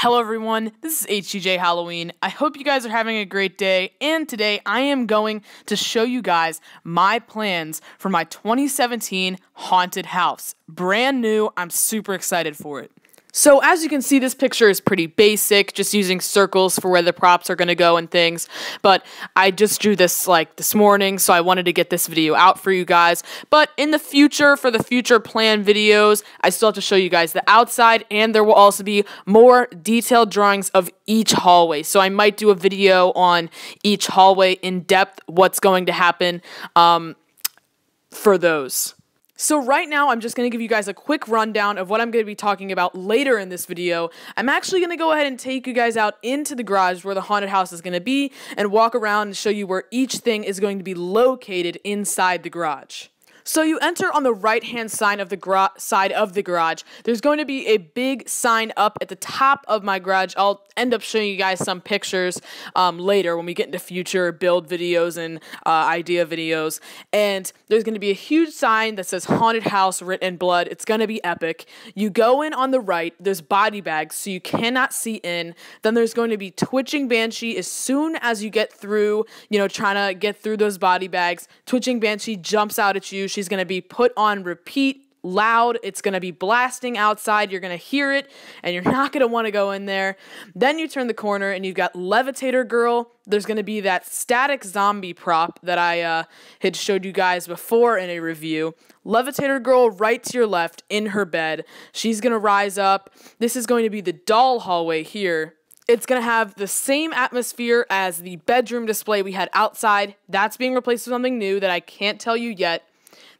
Hello, everyone. This is HTJ Halloween. I hope you guys are having a great day. And today I am going to show you guys my plans for my 2017 haunted house. Brand new. I'm super excited for it. So as you can see, this picture is pretty basic, just using circles for where the props are going to go and things. But I just drew this like this morning, so I wanted to get this video out for you guys. But in the future, for the future plan videos, I still have to show you guys the outside, and there will also be more detailed drawings of each hallway. So I might do a video on each hallway in depth, what's going to happen um, for those. So right now, I'm just going to give you guys a quick rundown of what I'm going to be talking about later in this video. I'm actually going to go ahead and take you guys out into the garage where the haunted house is going to be and walk around and show you where each thing is going to be located inside the garage. So you enter on the right hand side of the gra- side of the garage. There's going to be a big sign up at the top of my garage. I'll end up showing you guys some pictures um, later when we get into future build videos and uh, idea videos. And there's going to be a huge sign that says haunted house written in blood. It's going to be epic. You go in on the right. There's body bags, so you cannot see in. Then there's going to be twitching banshee as soon as you get through. You know, trying to get through those body bags. Twitching banshee jumps out at you. She's going to be put on repeat loud. It's going to be blasting outside. You're going to hear it and you're not going to want to go in there. Then you turn the corner and you've got Levitator Girl. There's going to be that static zombie prop that I uh, had showed you guys before in a review. Levitator Girl right to your left in her bed. She's going to rise up. This is going to be the doll hallway here. It's going to have the same atmosphere as the bedroom display we had outside. That's being replaced with something new that I can't tell you yet.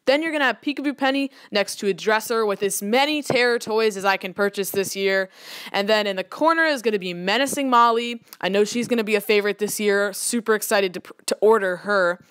Then you're going to have Peekaboo Penny next to a dresser with as many terror toys as I can purchase this year. And then in the corner is going to be Menacing Molly. I know she's going to be a favorite this year. Super excited to, to order her.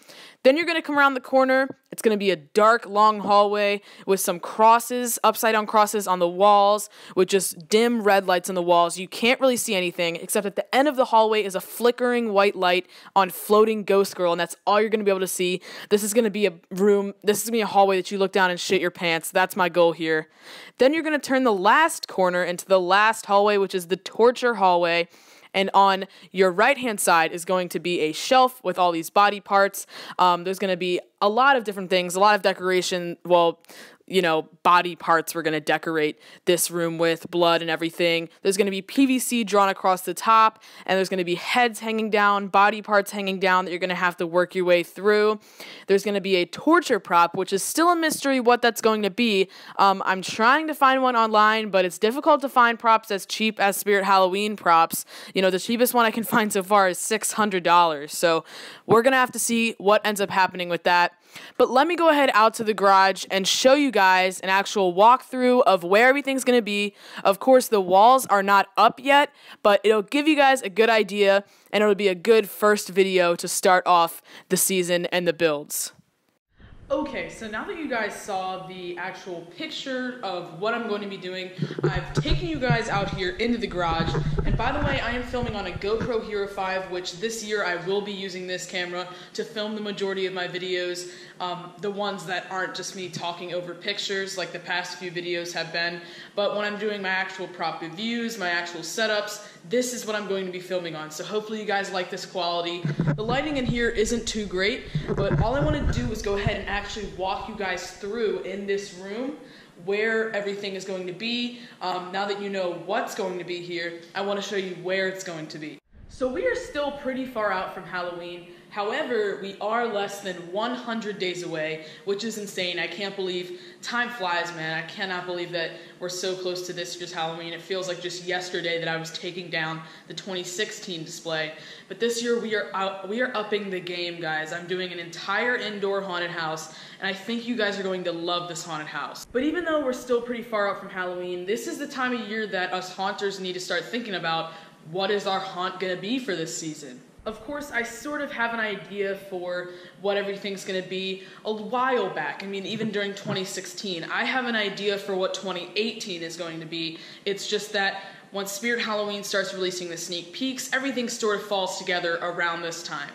Then you're going to come around the corner. It's going to be a dark, long hallway with some crosses, upside down crosses on the walls, with just dim red lights on the walls. You can't really see anything, except at the end of the hallway is a flickering white light on floating Ghost Girl, and that's all you're going to be able to see. This is going to be a room, this is going to be a hallway that you look down and shit your pants. That's my goal here. Then you're going to turn the last corner into the last hallway, which is the torture hallway. And on your right hand side is going to be a shelf with all these body parts. Um, there's going to be a lot of different things, a lot of decoration. Well, you know, body parts we're going to decorate this room with, blood and everything. There's going to be PVC drawn across the top, and there's going to be heads hanging down, body parts hanging down that you're going to have to work your way through. There's going to be a torture prop, which is still a mystery what that's going to be. Um, I'm trying to find one online, but it's difficult to find props as cheap as Spirit Halloween props. You know, the cheapest one I can find so far is $600. So we're going to have to see what ends up happening with that. But let me go ahead out to the garage and show you guys an actual walkthrough of where everything's going to be. Of course, the walls are not up yet, but it'll give you guys a good idea and it'll be a good first video to start off the season and the builds. Okay, so now that you guys saw the actual picture of what I'm going to be doing, I've taken you guys out here into the garage. And by the way, I am filming on a GoPro Hero 5, which this year I will be using this camera to film the majority of my videos. Um, the ones that aren't just me talking over pictures like the past few videos have been. But when I'm doing my actual prop reviews, my actual setups, this is what I'm going to be filming on. So hopefully you guys like this quality. The lighting in here isn't too great, but all I want to do is go ahead and actually walk you guys through in this room where everything is going to be. Um, now that you know what's going to be here, I want to show you where it's going to be. So we are still pretty far out from Halloween. However, we are less than 100 days away, which is insane. I can't believe time flies, man. I cannot believe that we're so close to this year's Halloween. It feels like just yesterday that I was taking down the 2016 display. But this year we are out, we are upping the game, guys. I'm doing an entire indoor haunted house, and I think you guys are going to love this haunted house. But even though we're still pretty far out from Halloween, this is the time of year that us haunters need to start thinking about what is our haunt gonna be for this season of course, I sort of have an idea for what everything's going to be a while back. I mean, even during 2016, I have an idea for what 2018 is going to be. It's just that once Spirit Halloween starts releasing the sneak peeks, everything sort of falls together around this time.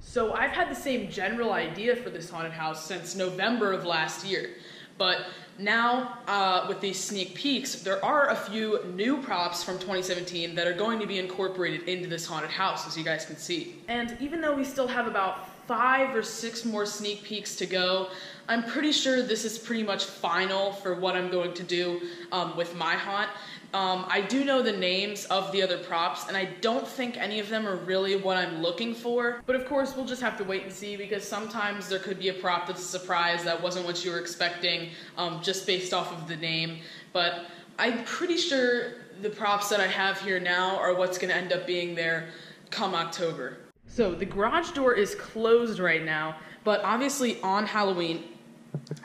So I've had the same general idea for this haunted house since November of last year. But now, uh, with these sneak peeks, there are a few new props from 2017 that are going to be incorporated into this haunted house, as you guys can see. And even though we still have about five or six more sneak peeks to go, I'm pretty sure this is pretty much final for what I'm going to do um, with my haunt. Um, I do know the names of the other props, and I don't think any of them are really what I'm looking for. But of course, we'll just have to wait and see because sometimes there could be a prop that's a surprise that wasn't what you were expecting um, just based off of the name. But I'm pretty sure the props that I have here now are what's going to end up being there come October. So the garage door is closed right now, but obviously on Halloween,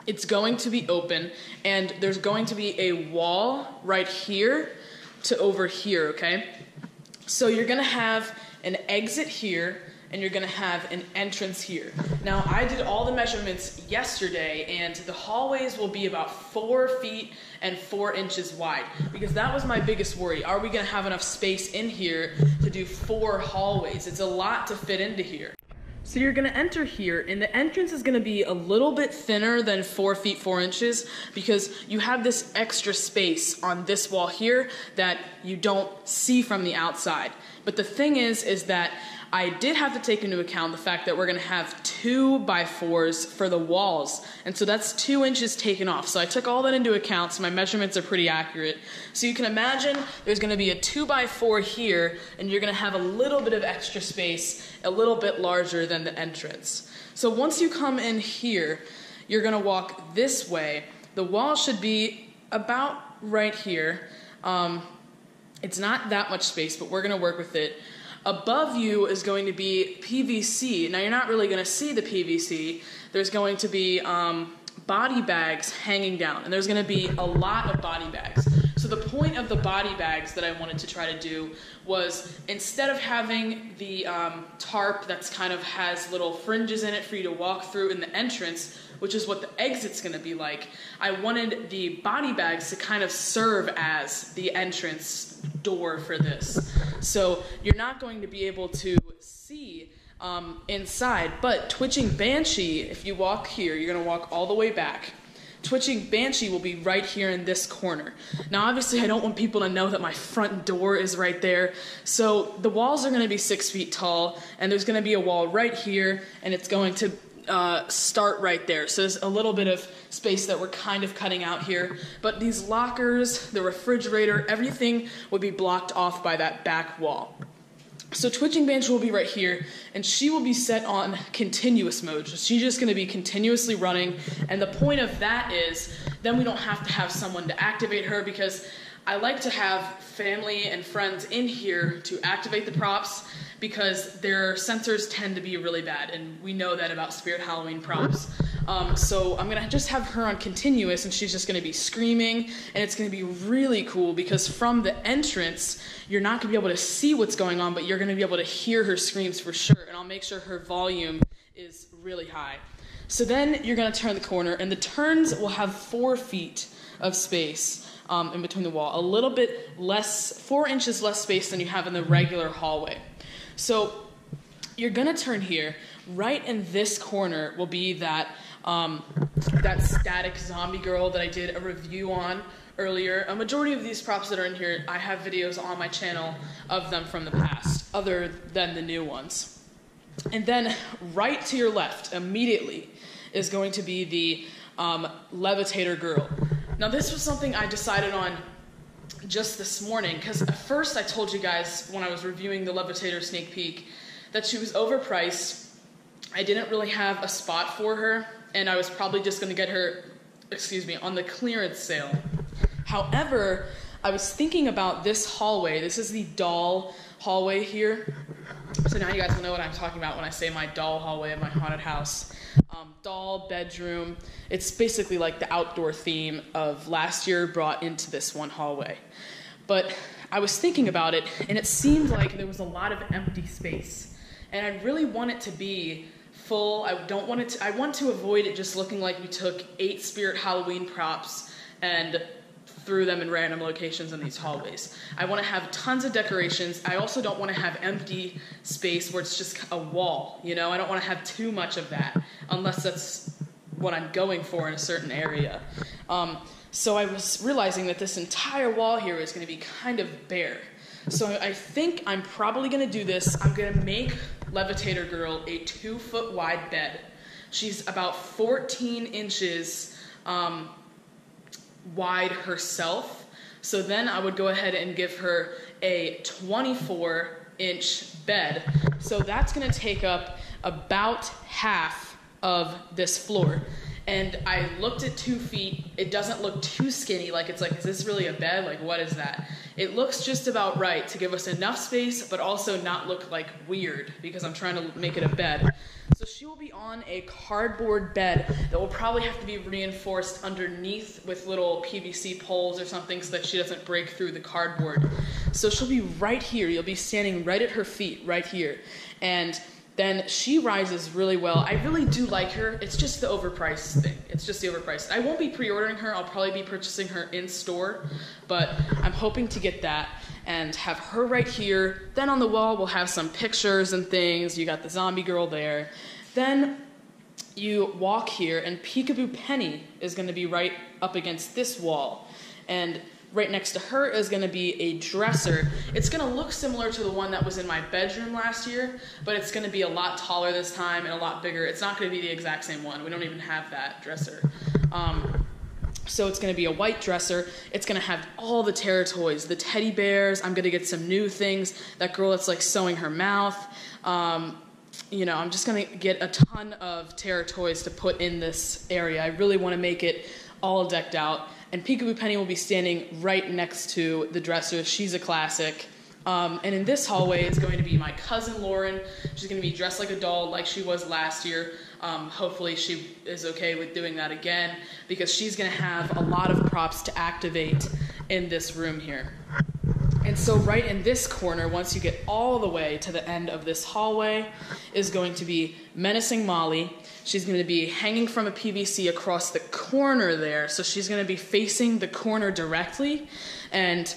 it's going to be open and there's going to be a wall right here to over here, okay? So you're gonna have an exit here and you're gonna have an entrance here. Now, I did all the measurements yesterday, and the hallways will be about four feet and four inches wide because that was my biggest worry. Are we gonna have enough space in here to do four hallways? It's a lot to fit into here. So you're gonna enter here, and the entrance is gonna be a little bit thinner than four feet four inches because you have this extra space on this wall here that you don't see from the outside. But the thing is, is that I did have to take into account the fact that we're gonna have two by fours for the walls. And so that's two inches taken off. So I took all that into account, so my measurements are pretty accurate. So you can imagine there's gonna be a two by four here, and you're gonna have a little bit of extra space, a little bit larger than the entrance. So once you come in here, you're gonna walk this way. The wall should be about right here. Um, it's not that much space, but we're gonna work with it. Above you is going to be PVC. Now, you're not really going to see the PVC. There's going to be um, body bags hanging down, and there's going to be a lot of body bags. So, the point of the body bags that I wanted to try to do was instead of having the um, tarp that's kind of has little fringes in it for you to walk through in the entrance, which is what the exit's gonna be like, I wanted the body bags to kind of serve as the entrance door for this. So you're not going to be able to see um, inside, but Twitching Banshee, if you walk here, you're gonna walk all the way back. Twitching Banshee will be right here in this corner. Now, obviously, I don't want people to know that my front door is right there. So the walls are going to be six feet tall, and there's going to be a wall right here, and it's going to uh, start right there. So there's a little bit of space that we're kind of cutting out here. But these lockers, the refrigerator, everything would be blocked off by that back wall. So twitching banshee will be right here, and she will be set on continuous mode. So she's just going to be continuously running, and the point of that is then we don't have to have someone to activate her because I like to have family and friends in here to activate the props because their sensors tend to be really bad, and we know that about Spirit Halloween props. Um, so I'm gonna just have her on continuous, and she's just gonna be screaming, and it's gonna be really cool because from the entrance, you're not gonna be able to see what's going on, but you're gonna be able to hear her screams for sure, and I'll make sure her volume is really high. So then you're gonna turn the corner, and the turns will have four feet of space. Um, in between the wall, a little bit less, four inches less space than you have in the regular hallway. So you're gonna turn here. Right in this corner will be that um, that static zombie girl that I did a review on earlier. A majority of these props that are in here, I have videos on my channel of them from the past, other than the new ones. And then right to your left, immediately, is going to be the um, levitator girl. Now, this was something I decided on just this morning because at first I told you guys when I was reviewing the Levitator sneak peek that she was overpriced. I didn't really have a spot for her, and I was probably just going to get her, excuse me, on the clearance sale. However, I was thinking about this hallway. This is the doll hallway here. So now you guys will know what I'm talking about when I say my doll hallway of my haunted house um, doll bedroom. It's basically like the outdoor theme of last year brought into this one hallway. But I was thinking about it, and it seemed like there was a lot of empty space. And I really want it to be full. I don't want it to, I want to avoid it just looking like we took eight Spirit Halloween props and threw them in random locations in these hallways. I want to have tons of decorations. I also don't want to have empty space where it's just a wall, you know? I don't want to have too much of that unless that's what I'm going for in a certain area. Um, so I was realizing that this entire wall here is going to be kind of bare. So I think I'm probably to do this. I'm to make Levitator Girl a two foot wide bed. She's about 14 inches um, wide herself. So then I would go ahead and give her a 24 inch bed. So that's to take up about half of this floor. And I looked at two feet. It doesn't look too skinny. Like, it's like, is this really a bed? Like, what is that? It looks just about right to give us enough space, but also not look like weird because I'm trying to make it a bed. So she will be on a cardboard bed that will probably have to be reinforced underneath with little PVC poles or something so that she doesn't break through the cardboard. So she'll be right here. You'll be standing right at her feet, right here. And then she rises really well. I really do like her. It's just the overpriced thing. It's just the overpriced. I won't be pre-ordering her. I'll probably be purchasing her in store, but I'm hoping to get that and have her right here. Then on the wall we'll have some pictures and things. You got the zombie girl there. Then you walk here and Peekaboo Penny is going to be right up against this wall. And Right next to her is going to be a dresser. It's going to look similar to the one that was in my bedroom last year, but it's going to be a lot taller this time and a lot bigger. It's not going to be the exact same one. We don't even have that dresser. Um, so it's going to be a white dresser. It's going to have all the terror toys, the teddy bears. I'm going to get some new things. That girl that's like sewing her mouth. Um, you know, I'm just going to get a ton of terror toys to put in this area. I really want to make it all decked out and Peekaboo Penny will be standing right next to the dresser. She's a classic. Um, and in this hallway is going to be my cousin Lauren. She's going to be dressed like a doll, like she was last year. Um, hopefully, she is okay with doing that again because she's going to have a lot of props to activate in this room here. And so, right in this corner, once you get all the way to the end of this hallway, is going to be Menacing Molly. She's going to be hanging from a PVC across the corner there, so she's going to be facing the corner directly. And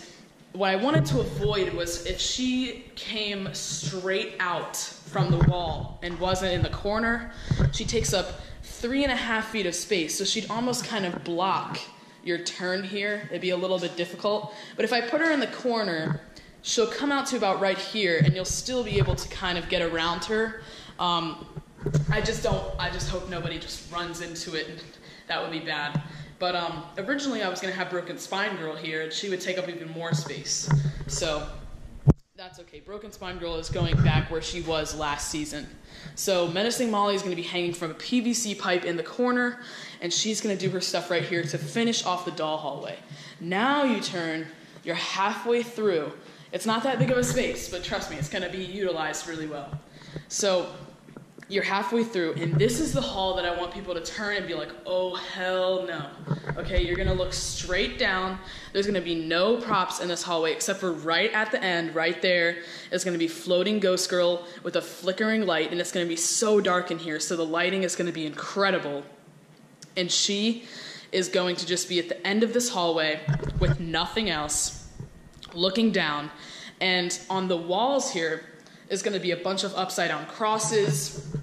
what I wanted to avoid was if she came straight out from the wall and wasn't in the corner, she takes up three and a half feet of space, so she'd almost kind of block your turn here. It'd be a little bit difficult. But if I put her in the corner, she'll come out to about right here, and you'll still be able to kind of get around her. Um, I just don't, I just hope nobody just runs into it. That would be bad. But um, originally I was going to have Broken Spine Girl here, and she would take up even more space. So that's okay. Broken Spine Girl is going back where she was last season. So Menacing Molly is going to be hanging from a PVC pipe in the corner, and she's going to do her stuff right here to finish off the doll hallway. Now you turn, you're halfway through. It's not that big of a space, but trust me, it's going to be utilized really well. So you're halfway through, and this is the hall that I want people to turn and be like, oh, hell no. Okay, you're gonna look straight down. There's gonna be no props in this hallway except for right at the end, right there, is gonna be floating Ghost Girl with a flickering light, and it's gonna be so dark in here, so the lighting is gonna be incredible. And she is going to just be at the end of this hallway with nothing else, looking down. And on the walls here is going to be a bunch of upside down crosses,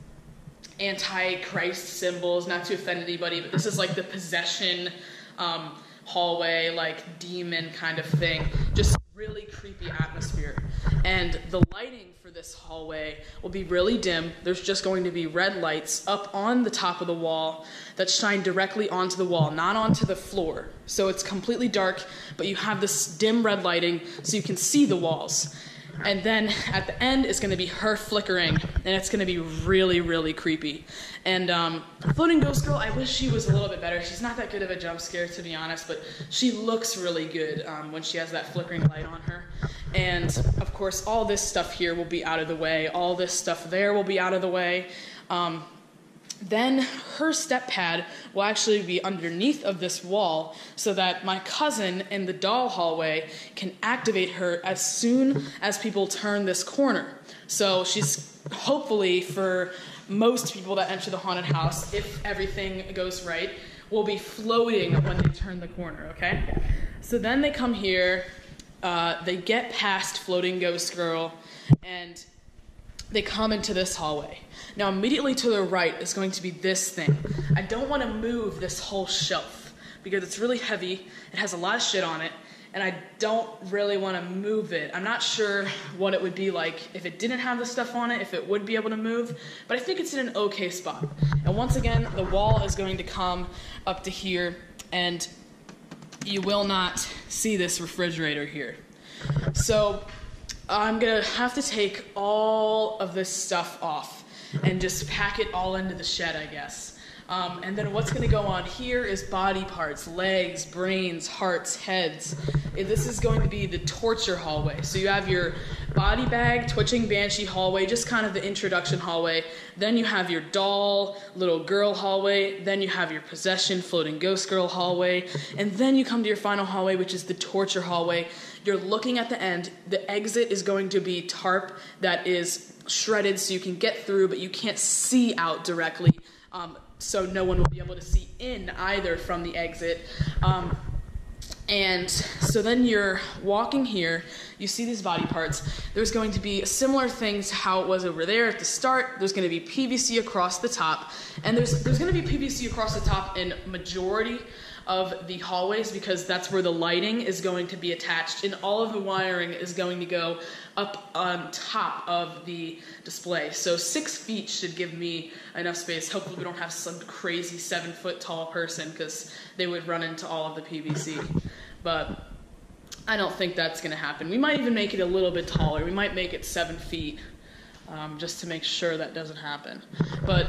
anti-Christ symbols, not to offend anybody, but this is like the possession um, hallway, like demon kind of thing. Just really creepy atmosphere. And the lighting for this hallway will be really dim. There's just going to be red lights up on the top of the wall that shine directly onto the wall, not onto the floor. So it's completely dark, but you have this dim red lighting so you can see the walls. And then at the end, it's going to be her flickering, and it's going to be really, really creepy. And um, Floating Ghost Girl, I wish she was a little bit better. She's not that good of a jump scare, to be honest, but she looks really good um, when she has that flickering light on her. And of course, all this stuff here will be out of the way. All this stuff there will be out of the way. Um, then her step pad will actually be underneath of this wall so that my cousin in the doll hallway can activate her as soon as people turn this corner. So she's hopefully for most people that enter the haunted house, if everything goes right, will be floating when they turn the corner, okay? So then they come here, uh, they get past Floating Ghost Girl, and they come into this hallway. Now, immediately to the right is going to be this thing. I don't want to move this whole shelf because it's really heavy, it has a lot of shit on it, and I don't really want to move it. I'm not sure what it would be like if it didn't have the stuff on it, if it would be able to move, but I think it's in an okay spot. And once again, the wall is going to come up to here, and you will not see this refrigerator here. So I'm gonna have to take all of this stuff off and just pack it all into the shed, I guess. Um, and then what's going to go on here is body parts, legs, brains, hearts, heads. This is going to be the torture hallway. So you have your body bag, twitching banshee hallway, just kind of the introduction hallway. Then you have your doll, little girl hallway. Then you have your possession, floating ghost girl hallway. And then you come to your final hallway, which is the torture hallway. You're looking at the end. The exit is going to be tarp that is shredded so you can get through, but you can't see out directly. Um, so no one will be able to see in either from the exit. Um, and so then you're walking here, you see these body parts. There's going to be similar things how it was over there at the start. There's going to be PVC across the top, and there's there's going to be PVC across the top in majority of the hallways because that's where the lighting is going to be attached and all of the wiring is going to go up on top of the display. So six feet should give me enough space. Hopefully we don't have some crazy seven foot tall person because they would run into all of the PVC. But I don't think that's going to happen. We might even make it a little bit taller. We might make it seven feet um, just to make sure that doesn't happen. But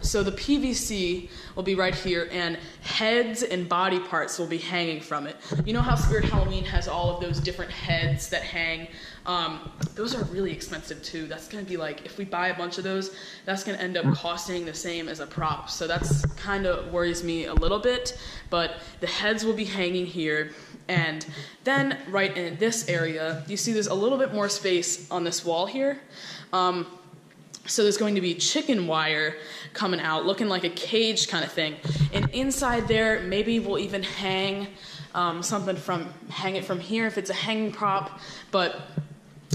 so the PVC will be right here, and heads and body parts will be hanging from it. You know how Spirit Halloween has all of those different heads that hang? Um, those are really expensive too. That's going to be like, if we buy a bunch of those, that's going to end up costing the same as a prop. So that's kind of worries me a little bit. But the heads will be hanging here. And then right in this area, you see there's a little bit more space on this wall here. Um, so there's going to be chicken wire coming out, looking like a cage kind of thing. And inside there, maybe we'll even hang um, something from, hang it from here if it's a hanging prop. But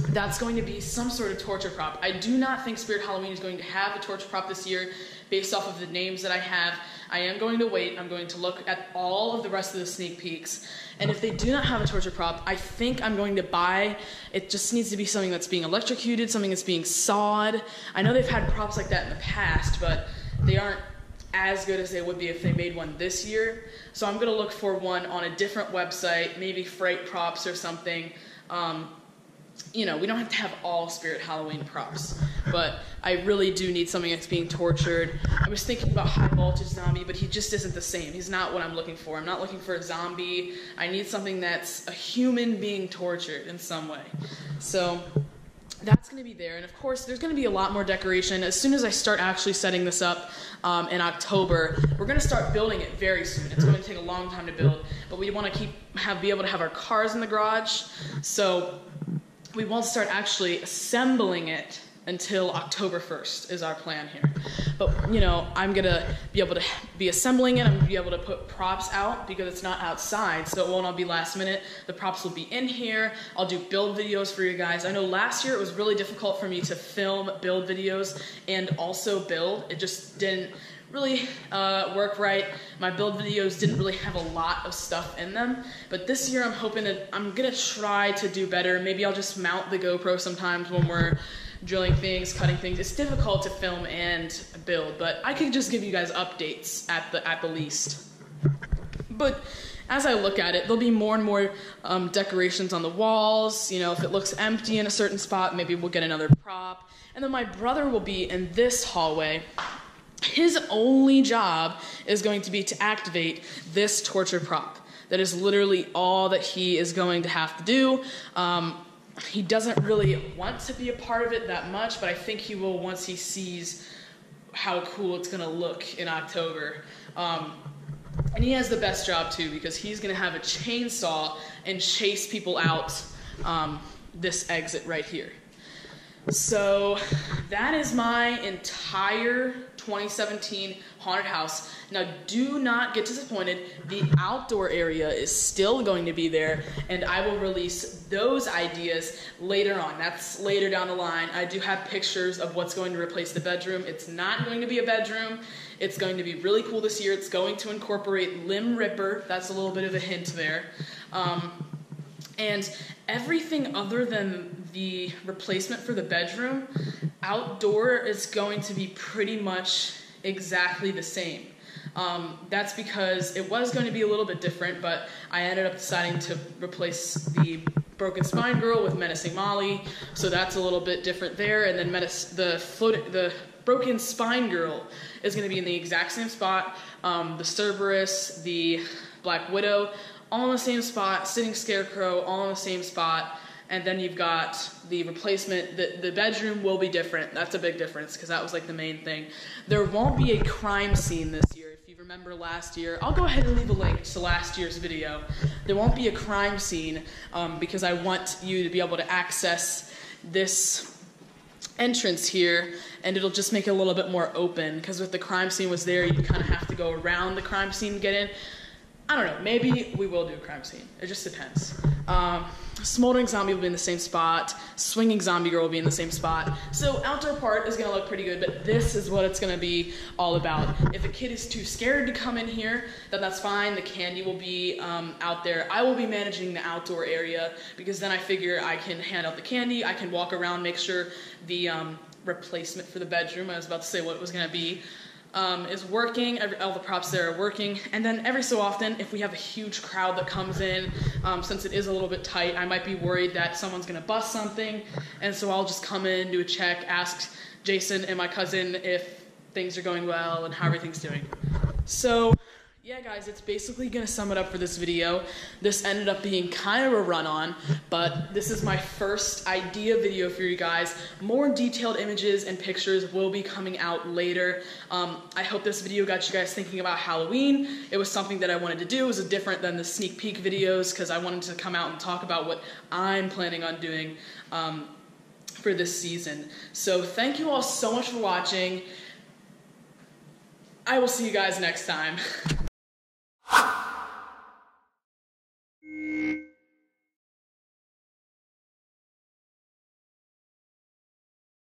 that's going to be some sort of torture prop. I do not think Spirit Halloween is going to have a torture prop this year based off of the names that I have. I am going to wait. I'm going to look at all of the rest of the sneak peeks. And if they do not have a torture prop, I think I'm going to buy. It just needs to be something that's being electrocuted, something that's being sawed. I know they've had props like that in the past, but they aren't as good as they would be if they made one this year. So I'm going to look for one on a different website, maybe Fright Props or something. Um, you know, we don't have to have all Spirit Halloween props, but I really do need something that's being tortured. I was thinking about High Voltage Zombie, but he just isn't the same. He's not what I'm looking for. I'm not looking for a zombie. I need something that's a human being tortured in some way. So that's going to be there. And of course, there's going to be a lot more decoration. As soon as I start actually setting this up um, in October, we're going to start building it very soon. It's going to take a long time to build, but we want to keep have be able to have our cars in the garage. So we won't start actually assembling it until October 1st is our plan here. But, you know, I'm to be able to be assembling it. I'm to be able to put props out because it's not outside, so it won't all be last minute. The props will be in here. I'll do build videos for you guys. I know last year it was really difficult for me to film build videos and also build. It just didn't really uh, work right. My build videos didn't really have a lot of stuff in them, but this year I'm hoping that I'm gonna try to do better. Maybe I'll just mount the GoPro sometimes when we're drilling things, cutting things. It's difficult to film and build, but I could just give you guys updates at the at the least. But as I look at it, there'll be more and more um, decorations on the walls. You know, if it looks empty in a certain spot, maybe we'll get another prop. And then my brother will be in this hallway his only job is going to be to activate this torture prop. That is literally all that he is going to have to do. Um, he doesn't really want to be a part of it that much, but I think he will once he sees how cool it's going to look in October. Um, and he has the best job too because he's going to have a chainsaw and chase people out um, this exit right here. So that is my entire 2017 haunted house. Now, do not get disappointed. The outdoor area is still going to be there, and I will release those ideas later on. That's later down the line. I do have pictures of what's going to replace the bedroom. It's not going to be a bedroom. It's going to be really cool this year. It's going to incorporate Limb Ripper. That's a little bit of a hint there. Um, and everything other than the replacement for the bedroom, outdoor is going to be pretty much exactly the same. Um, that's because it was going to be a little bit different, but I ended up deciding to replace the Broken Spine Girl with Menacing Molly, so that's a little bit different there. And then the the Broken Spine Girl is going to be in the exact same spot. Um, the Cerberus, the Black Widow, all in the same spot. Sitting Scarecrow, all in the same spot and then you've got the replacement. The, the bedroom will be different. That's a big difference because that was like the main thing. There won't be a crime scene this year if you remember last year. I'll go ahead and leave a link to last year's video. There won't be a crime scene um, because i want you to be able to access this entrance here and it'll just make it a little bit more open. Because if the crime scene was there you kind of have to go around the crime scene to get in i don't know maybe we will do a crime scene it just depends um, Smoldering Zombie will be in the same spot. Swinging Zombie Girl will be in the same spot. So outdoor part is going to look pretty good, but this is what it's going to be all about. If a kid is too scared to come in here, then that's fine. The candy will be um, out there. I will be managing the outdoor area because then I figure I can hand out the candy. I can walk around, make sure the um, replacement for the bedroom, I was about to say what it was going to be, um, is working. Every, all the props there are working. And then every so often, if we have a huge crowd that comes in, um, since it is a little bit tight, I might be worried that someone's going to bust something. And so I'll just come in, do a check, ask Jason and my cousin if things are going well and how everything's doing. So yeah, guys, it's basically going to sum it up for this video. This ended up being kind of a run-on, but this is my first idea video for you guys. More detailed images and pictures will be coming out later. Um, I hope this video got you guys thinking about Halloween. It was something that I wanted to do. It was different than the sneak peek videos because I wanted to come out and talk about what I'm planning on doing um, for this season. So thank you all so much for watching. I will see you guys next time.